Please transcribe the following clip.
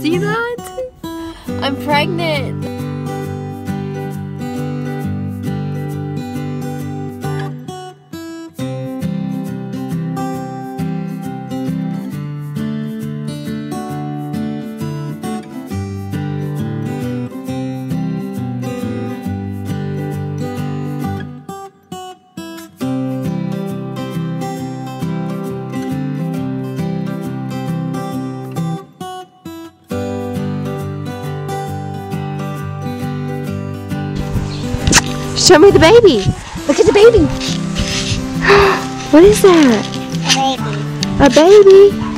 see that? I'm pregnant. Show me the baby. Look at the baby. what is that? A baby. A baby.